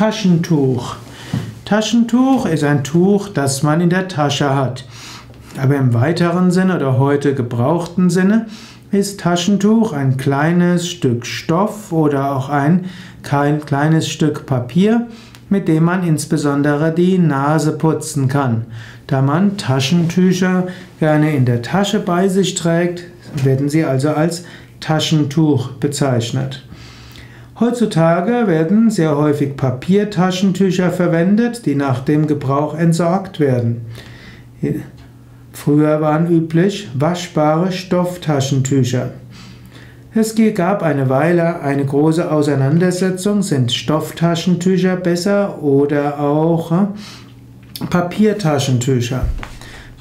Taschentuch. Taschentuch ist ein Tuch, das man in der Tasche hat. Aber im weiteren Sinne oder heute gebrauchten Sinne ist Taschentuch ein kleines Stück Stoff oder auch ein kleines Stück Papier, mit dem man insbesondere die Nase putzen kann. Da man Taschentücher gerne in der Tasche bei sich trägt, werden sie also als Taschentuch bezeichnet. Heutzutage werden sehr häufig Papiertaschentücher verwendet, die nach dem Gebrauch entsorgt werden. Früher waren üblich waschbare Stofftaschentücher. Es gab eine Weile eine große Auseinandersetzung, sind Stofftaschentücher besser oder auch äh, Papiertaschentücher.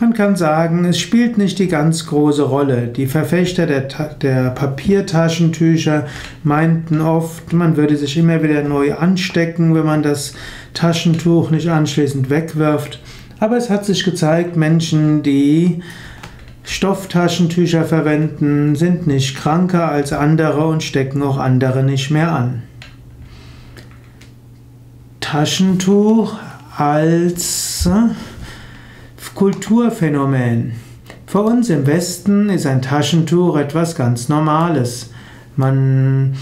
Man kann sagen, es spielt nicht die ganz große Rolle. Die Verfechter der, der, Papiertaschentücher meinten oft, man würde sich immer wieder neu anstecken, wenn man das Taschentuch nicht anschließend wegwirft. Aber es hat sich gezeigt, Menschen, die Stofftaschentücher verwenden, sind nicht kranker als andere und stecken auch andere nicht mehr an. Taschentuch als Kulturphänomen. Für uns im Westen ist ein Taschentuch etwas ganz Normales. Man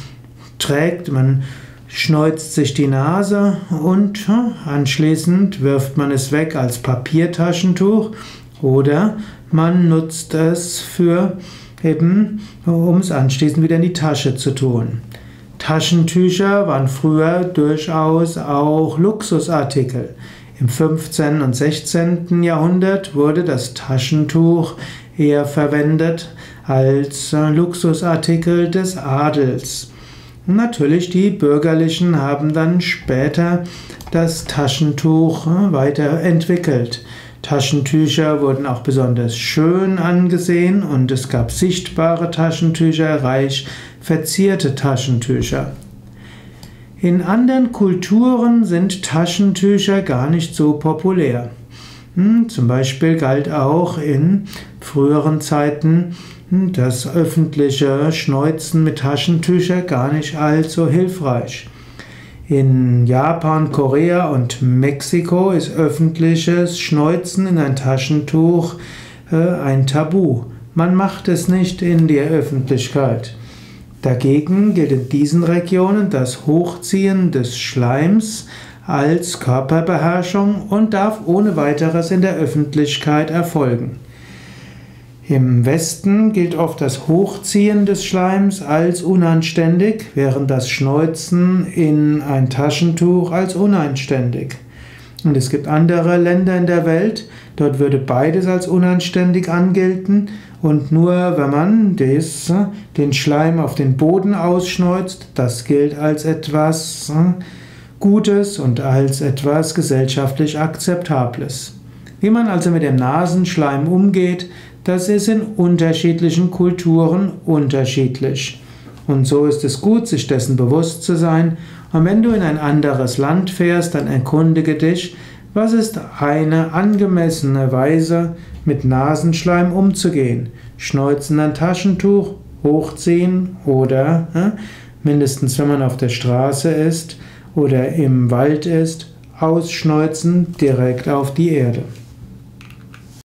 trägt, man schneuzt sich die Nase und anschließend wirft man es weg als Papiertaschentuch oder man nutzt es für eben, um es anschließend wieder in die Tasche zu tun. Taschentücher waren früher durchaus auch Luxusartikel. Im 15. und 16. Jahrhundert wurde das Taschentuch eher verwendet als Luxusartikel des Adels. Natürlich, die Bürgerlichen haben dann später das Taschentuch weiterentwickelt. Taschentücher wurden auch besonders schön angesehen und es gab sichtbare Taschentücher, reich verzierte Taschentücher. In anderen Kulturen sind Taschentücher gar nicht so populär. Hm, zum Beispiel galt auch in früheren Zeiten hm, das öffentliche Schneuzen mit Taschentücher gar nicht allzu hilfreich. In Japan, Korea und Mexiko ist öffentliches Schneuzen in ein Taschentuch äh, ein Tabu. Man macht es nicht in der Öffentlichkeit. Dagegen gilt in diesen Regionen das Hochziehen des Schleims als Körperbeherrschung und darf ohne weiteres in der Öffentlichkeit erfolgen. Im Westen gilt oft das Hochziehen des Schleims als unanständig, während das Schneuzen in ein Taschentuch als unanständig. Und es gibt andere Länder in der Welt, dort würde beides als unanständig angelten und nur wenn man des, den Schleim auf den Boden ausschneuzt, das gilt als etwas Gutes und als etwas gesellschaftlich Akzeptables. Wie man also mit dem Nasenschleim umgeht, das ist in unterschiedlichen Kulturen unterschiedlich. Und so ist es gut, sich dessen bewusst zu sein. Und wenn du in ein anderes Land fährst, dann erkundige dich, was ist eine angemessene Weise, mit Nasenschleim umzugehen? Schneuzen ein Taschentuch, hochziehen oder äh, mindestens wenn man auf der Straße ist oder im Wald ist, ausschneuzen direkt auf die Erde.